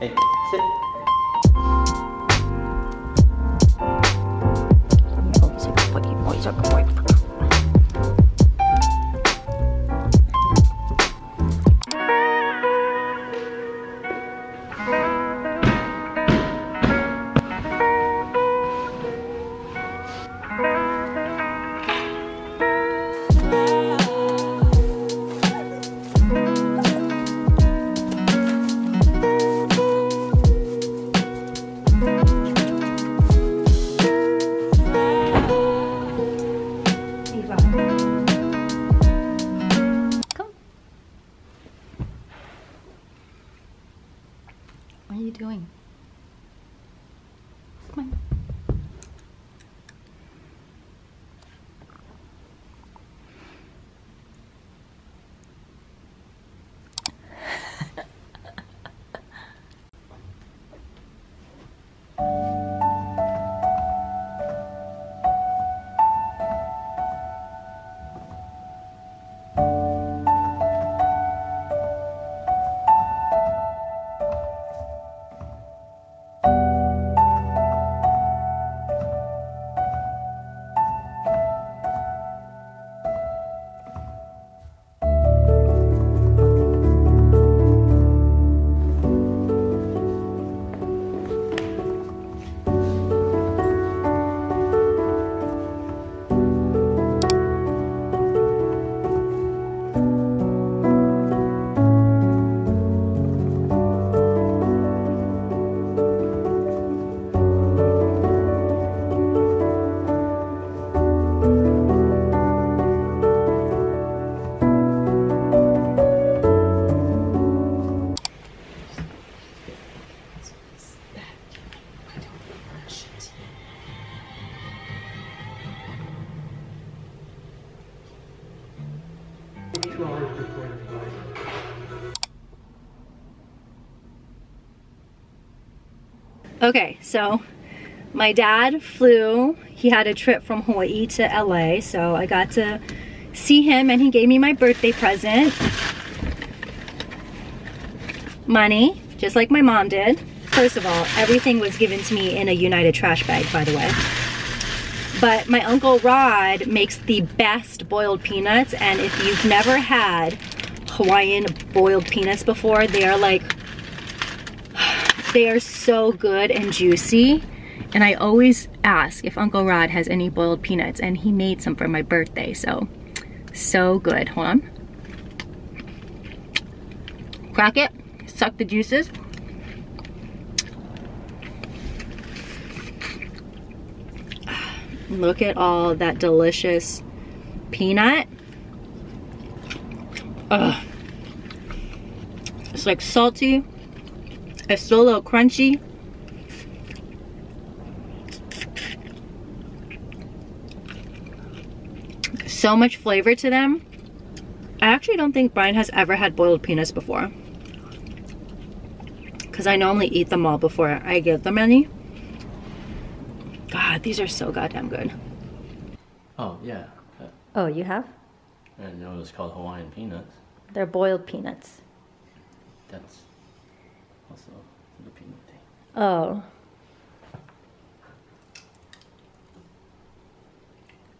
哎，先 are you doing? Come on. Okay, so my dad flew. He had a trip from Hawaii to LA, so I got to see him and he gave me my birthday present. Money, just like my mom did. First of all, everything was given to me in a United trash bag, by the way. But my Uncle Rod makes the best boiled peanuts, and if you've never had Hawaiian boiled peanuts before, they are like they are so good and juicy. And I always ask if Uncle Rod has any boiled peanuts and he made some for my birthday. So, so good. Hold on. Crack it, suck the juices. Look at all that delicious peanut. Ugh. It's like salty, it's still a little crunchy. So much flavor to them. I actually don't think Brian has ever had boiled peanuts before. Because I normally eat them all before I give them any. God, these are so goddamn good. Oh, yeah. Oh, you have? I didn't know it was called Hawaiian peanuts. They're boiled peanuts. That's also peanut thing. Oh.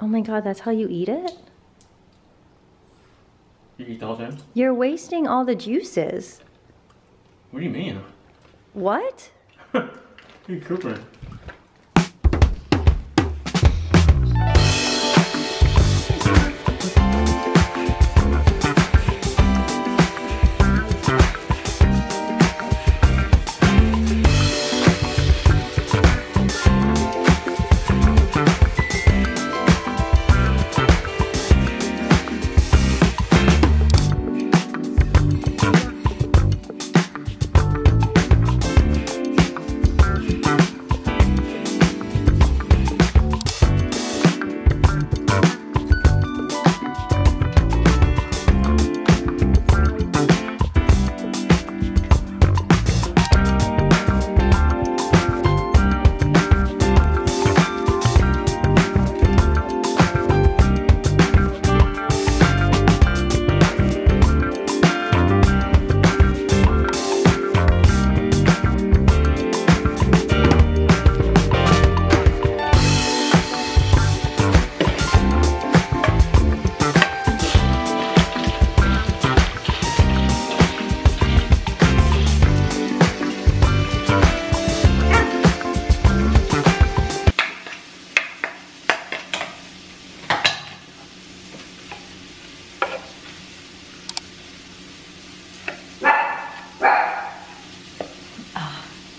Oh my god, that's how you eat it? You eat the whole thing? You're wasting all the juices. What do you mean? What? you Cooper.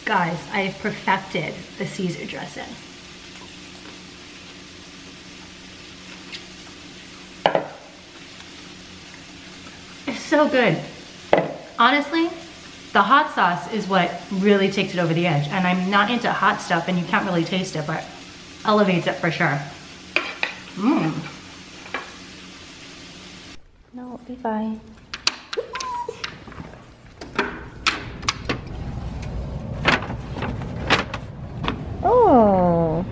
Guys, I have perfected the Caesar dressing. It's so good. Honestly, the The hot sauce is what really takes it over the edge. And I'm not into hot stuff and you can't really taste it, but elevates it for sure. Mmm. No, it'll be fine. Oh.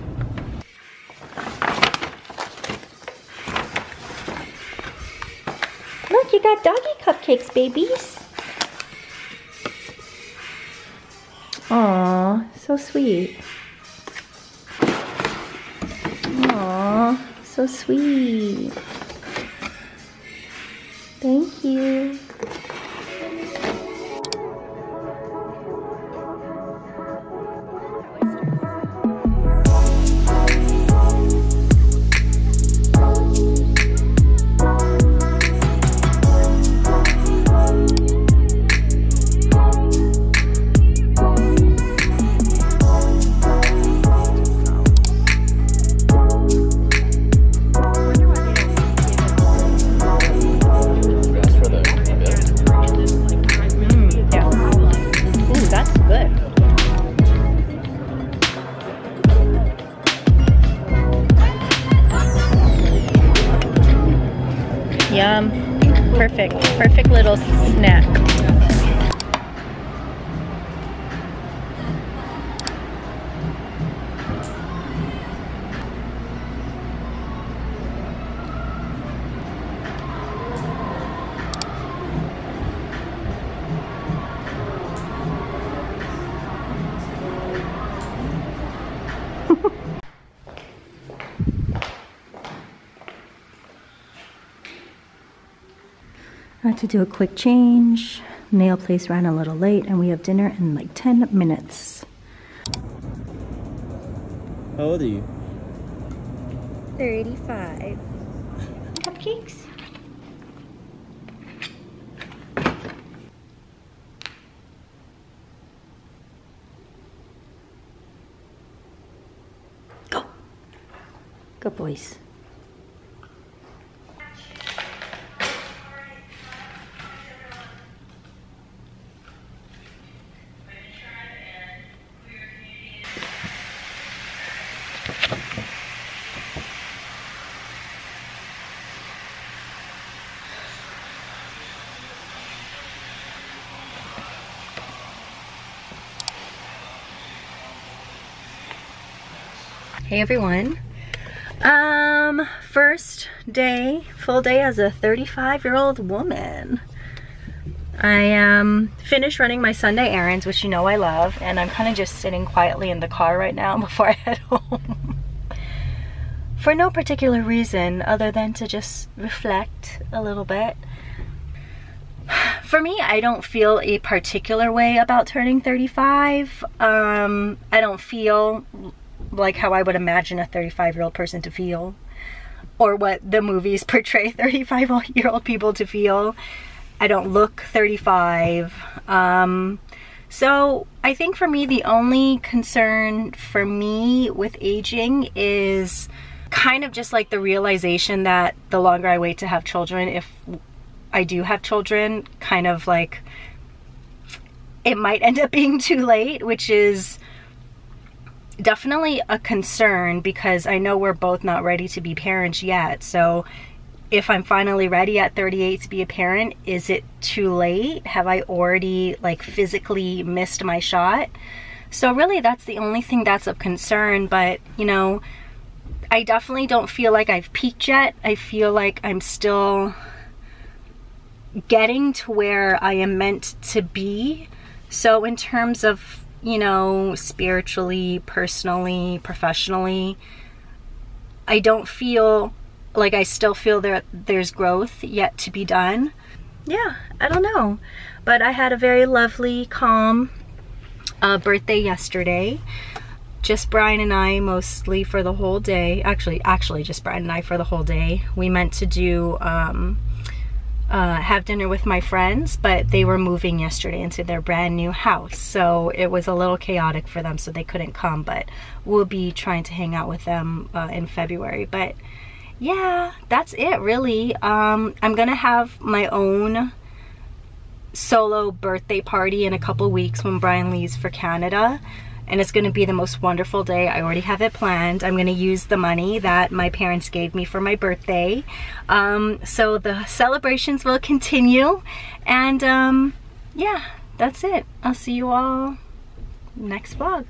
Look, you got doggy cupcakes, babies. Aw, so sweet. Aw, so sweet. Thank you. To do a quick change. Nail place ran a little late and we have dinner in like 10 minutes. How old are you? 35. Cupcakes? Go. Good boys. Hey everyone. Um, first day, full day as a 35 year old woman. I um, finished running my Sunday errands, which you know I love, and I'm kind of just sitting quietly in the car right now before I head home. For no particular reason other than to just reflect a little bit. For me, I don't feel a particular way about turning 35. Um, I don't feel like how I would imagine a 35 year old person to feel or what the movies portray 35 year old people to feel. I don't look 35. Um, so I think for me, the only concern for me with aging is kind of just like the realization that the longer I wait to have children, if I do have children, kind of like it might end up being too late, which is definitely a concern because I know we're both not ready to be parents yet. So if I'm finally ready at 38 to be a parent, is it too late? Have I already like physically missed my shot? So really that's the only thing that's of concern, but you know, I definitely don't feel like I've peaked yet. I feel like I'm still getting to where I am meant to be. So in terms of you know, spiritually, personally, professionally, I don't feel like I still feel there there's growth yet to be done. Yeah, I don't know. But I had a very lovely, calm uh, birthday yesterday. Just Brian and I mostly for the whole day. Actually, actually just Brian and I for the whole day. We meant to do um, uh, have dinner with my friends, but they were moving yesterday into their brand new house. So it was a little chaotic for them, so they couldn't come. But we'll be trying to hang out with them uh, in February. But yeah, that's it really. Um, I'm gonna have my own solo birthday party in a couple weeks when Brian leaves for Canada and it's gonna be the most wonderful day. I already have it planned. I'm gonna use the money that my parents gave me for my birthday. Um, so the celebrations will continue and um, yeah, that's it. I'll see you all next vlog.